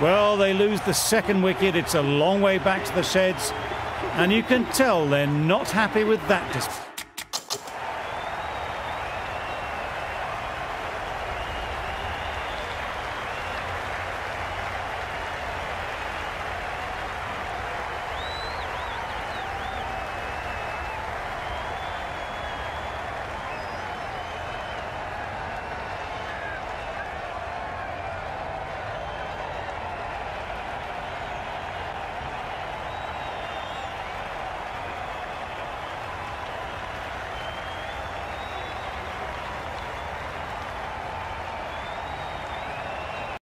Well, they lose the second wicket. It's a long way back to the sheds. And you can tell they're not happy with that display.